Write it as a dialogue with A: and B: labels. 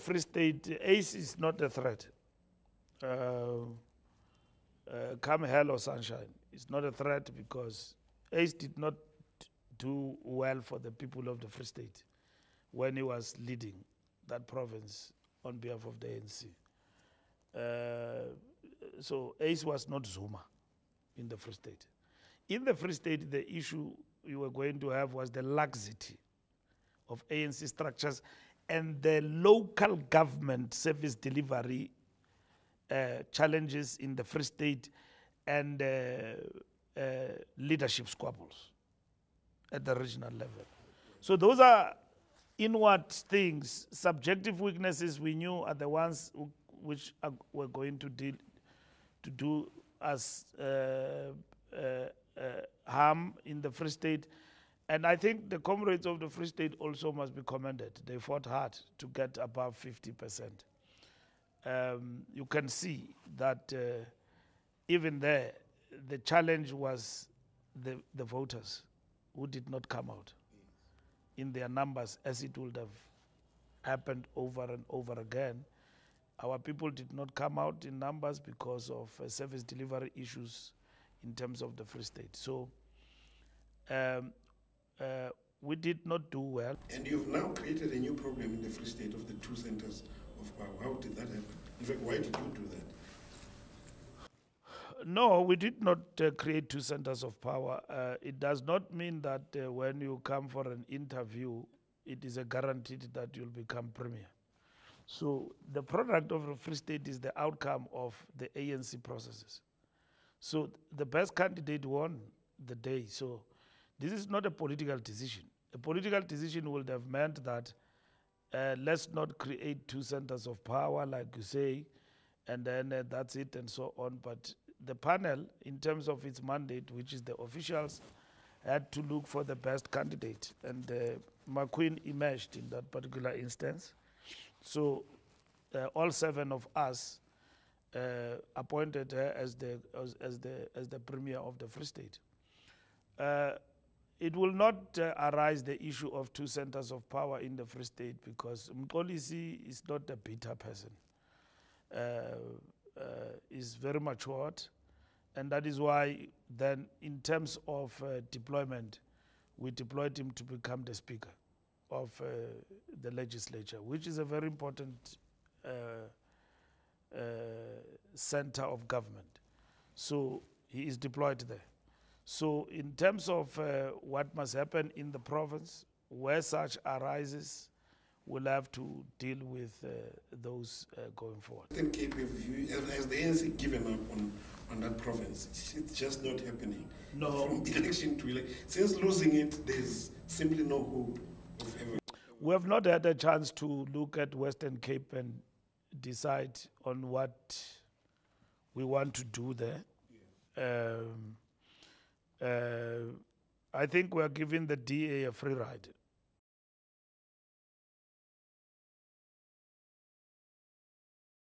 A: Free State, ACE is not a threat. Uh, uh, come hell or sunshine, it's not a threat because ACE did not do well for the people of the Free State when he was leading that province on behalf of the ANC. Uh, so ACE was not Zuma in the Free State. In the Free State, the issue you were going to have was the laxity of ANC structures and the local government service delivery uh, challenges in the Free State and uh, uh, leadership squabbles at the regional level. So those are inward things, subjective weaknesses we knew are the ones which are, were going to deal to do us uh, uh, uh, harm in the Free State. And I think the comrades of the Free State also must be commended. They fought hard to get above 50%. Um, you can see that uh, even there, the challenge was the, the voters who did not come out in their numbers as it would have happened over and over again. Our people did not come out in numbers because of uh, service delivery issues in terms of the Free State. So um, uh, we did not do well.
B: And you've now created a new problem in the Free State of the two centers of power. How did that happen? In fact, why did you do that?
A: No, we did not uh, create two centers of power. Uh, it does not mean that uh, when you come for an interview, it is a guaranteed that you'll become premier. So the product of the Free State is the outcome of the ANC processes. So the best candidate won the day. So this is not a political decision. A political decision would have meant that uh, let's not create two centers of power, like you say, and then uh, that's it and so on. But the panel, in terms of its mandate, which is the officials, had to look for the best candidate. And uh, Maqueen emerged in that particular instance. So uh, all seven of us uh, appointed her as the, as, as, the, as the premier of the Free State. It will not uh, arise the issue of two centers of power in the Free State because Mxolisi is not a bitter person. Uh, uh, is very matured, and that is why then, in terms of uh, deployment, we deployed him to become the speaker of uh, the legislature, which is a very important uh, center of government. So he is deployed there. So, in terms of uh, what must happen in the province, where such arises, we'll have to deal with uh, those uh, going forward.
B: Western Cape, have you, has the ANC given up on, on that province? It's just not happening.
A: No.
B: From election to election. Since losing it, there's simply no hope of ever.
A: We have not had a chance to look at Western Cape and decide on what we want to do there. Um, uh, Uh, I think we are giving the DA a free ride.